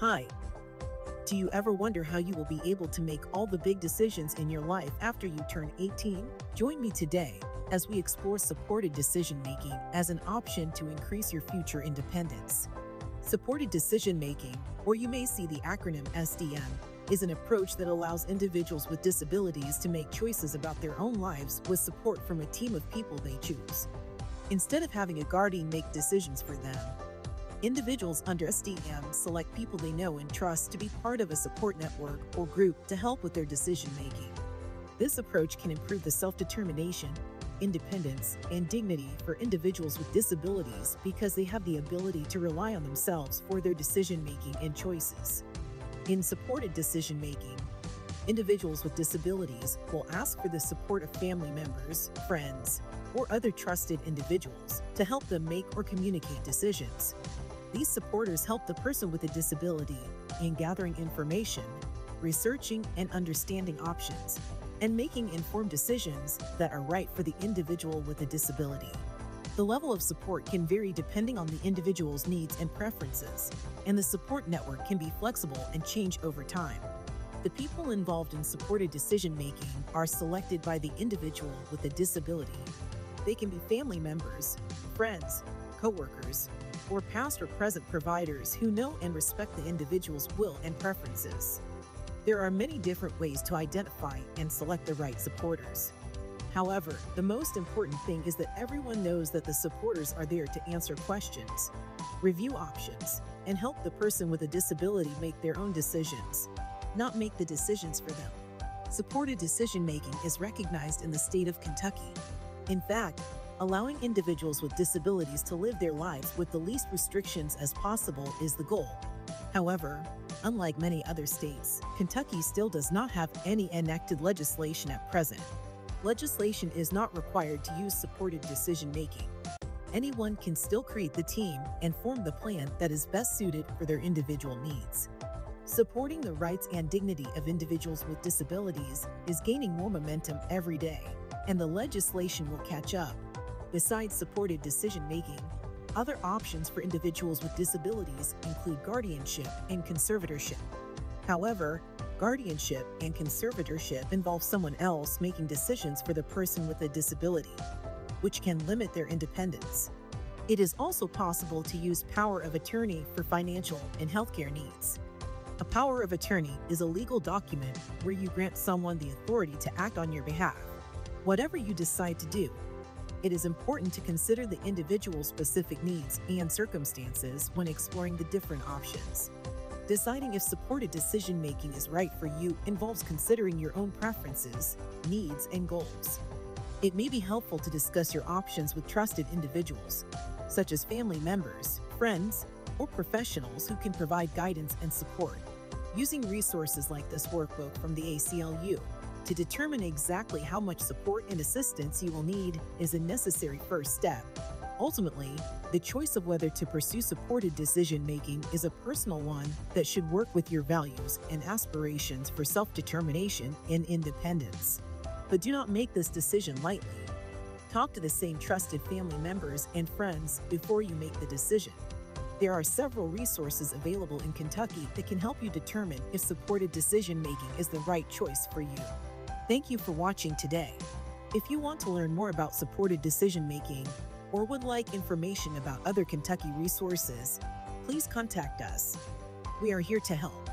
Hi. Do you ever wonder how you will be able to make all the big decisions in your life after you turn 18? Join me today as we explore supported decision making as an option to increase your future independence. Supported decision making, or you may see the acronym SDM, is an approach that allows individuals with disabilities to make choices about their own lives with support from a team of people they choose. Instead of having a guardian make decisions for them, individuals under SDM select people they know and trust to be part of a support network or group to help with their decision making. This approach can improve the self determination, independence, and dignity for individuals with disabilities because they have the ability to rely on themselves for their decision making and choices. In supported decision making, individuals with disabilities will ask for the support of family members, friends, or other trusted individuals to help them make or communicate decisions. These supporters help the person with a disability in gathering information, researching and understanding options, and making informed decisions that are right for the individual with a disability. The level of support can vary depending on the individual's needs and preferences, and the support network can be flexible and change over time. The people involved in supported decision making are selected by the individual with a disability. They can be family members, friends, coworkers, or past or present providers who know and respect the individual's will and preferences. There are many different ways to identify and select the right supporters. However, the most important thing is that everyone knows that the supporters are there to answer questions, review options, and help the person with a disability make their own decisions, not make the decisions for them. Supported decision making is recognized in the state of Kentucky. In fact, allowing individuals with disabilities to live their lives with the least restrictions as possible is the goal. However, Unlike many other states, Kentucky still does not have any enacted legislation at present. Legislation is not required to use supported decision making. Anyone can still create the team and form the plan that is best suited for their individual needs. Supporting the rights and dignity of individuals with disabilities is gaining more momentum every day, and the legislation will catch up. Besides supported decision making, other options for individuals with disabilities include guardianship and conservatorship. However, guardianship and conservatorship involve someone else making decisions for the person with a disability, which can limit their independence. It is also possible to use power of attorney for financial and healthcare needs. A power of attorney is a legal document where you grant someone the authority to act on your behalf. Whatever you decide to do, it is important to consider the individual's specific needs and circumstances when exploring the different options. Deciding if supported decision making is right for you involves considering your own preferences, needs, and goals. It may be helpful to discuss your options with trusted individuals, such as family members, friends, or professionals who can provide guidance and support. Using resources like this workbook from the ACLU to determine exactly how much support and assistance you will need is a necessary first step. Ultimately, the choice of whether to pursue supported decision making is a personal one that should work with your values and aspirations for self determination and independence. But do not make this decision lightly. Talk to the same trusted family members and friends before you make the decision. There are several resources available in Kentucky that can help you determine if supported decision making is the right choice for you. Thank you for watching today. If you want to learn more about supported decision making or would like information about other Kentucky resources, please contact us. We are here to help.